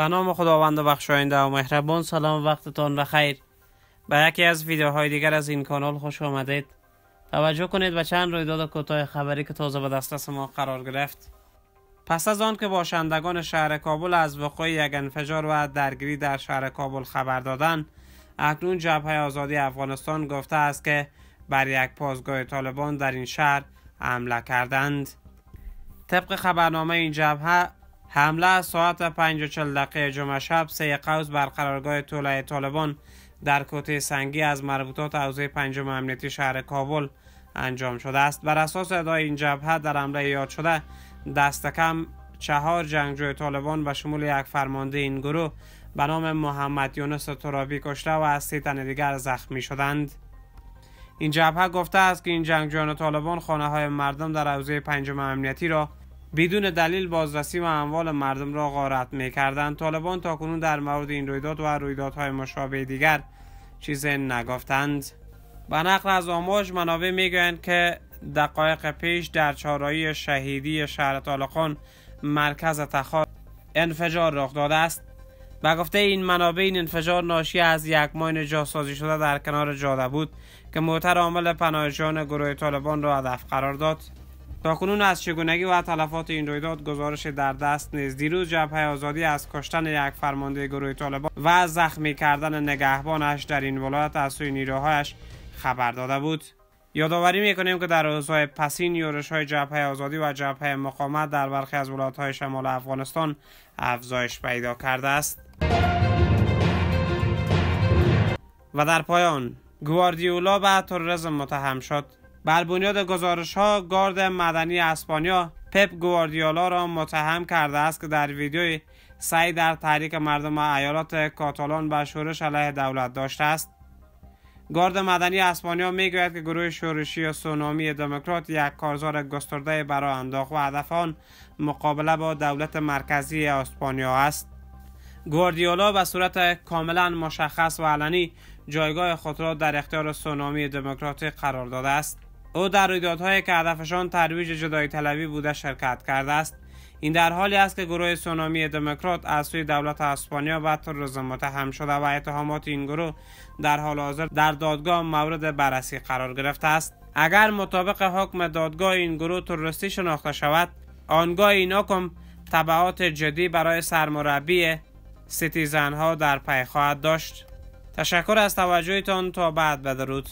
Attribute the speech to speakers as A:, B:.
A: به نام خداوند بخشاینده و مهربان سلام وقتتان بخیر به یکی از ویدیوهای دیگر از این کانال خوش آمدید. توجه کنید به چند رویداد کوتاه خبری که تازه به دسترس ما قرار گرفت. پس از آن که باشندگان شهر کابل از وقوع یک انفجار و درگیری در شهر کابل خبر دادند اکنون جبهه آزادی افغانستان گفته است که بر یک پاسگاه طالبان در این شهر حمله کردند. طبق خبرنامه این جبهه حمله از ساعت 5 دقیقه جمعه شب سه قوز بر قرارگاه طولای طالبان در کوته سنگی از مربوطات حوزه پنجم امنیتی شهر کابل انجام شده است. بر اساس ادعای این جبهه در حمله یاد شده دست کم چهار جنگجوی طالبان به شمول یک فرمانده این گروه به نام محمد یونس ترابی کشته و از تن دیگر زخمی شدند. این جبهه گفته است که این جنگجویان طالبان خانه های مردم در حوزه پنجم امنیتی را بدون دلیل بازرسی و اموال مردم را غارت می کردند طالبان تا کنون در مورد این رویداد و رویدادهای مشابه دیگر چیزی نگفتند. به نقل از آماج منابع می‌گویند که دقایق پیش در چهارراه شهیدی شهر طالقان مرکز تخار انفجار رخ داده است. و گفته این منابع این انفجار ناشی از یک ماین جاسازی شده در کنار جاده بود که موتر عامل پناهجویان گروه طالبان را هدف قرار داد. کنون از چگونگی و تلفات این رویداد گزارش در دست نیست. دیروز جبهه آزادی از کشتن یک فرمانده گروه طالبان و زخمی کردن نگهبانش در این ولایت از سوی نیروهایش خبر داده بود. یادآوری می‌کنیم که در روزهای پسین یورش های جبهه آزادی و جبهه مقاومت در برخی از ولایت های شمال افغانستان افزایش پیدا کرده است. و در پایان گواردیولا به تروریسم متهم شد. بر بنیاد گزارش ها گارد مدنی اسپانیا پپ گواردیولا را متهم کرده است که در ویدیوی سعی در تحریک مردم ایالات کاتالان به شورش علیه دولت داشته است. گارد مدنی اسپانیا می‌گوید که گروه شورشی سونامی دموکرات یک کارزار گسترده برای انداخت و هدف آن مقابله با دولت مرکزی اسپانیا است. گواردیولا به صورت کاملا مشخص و علنی جایگاه خود را در اختیار سونامی دموکراتی قرار داده است. او در رویدادهایی که هدفشان ترویج جدایی طلبی بوده شرکت کرده است. این در حالی است که گروه سونامی دموکرات از سوی دولت اسپانیا به تروریسم متهم شده و اتهامات این گروه در حال حاضر در دادگاه مورد بررسی قرار گرفته است. اگر مطابق حکم دادگاه این گروه تروریستی شناخته شود آنگاه این حکم تبعات جدی برای سرمربی سیتیزن ها در پی خواهد داشت. تشکر از توجهتان. تا بعد بدرود.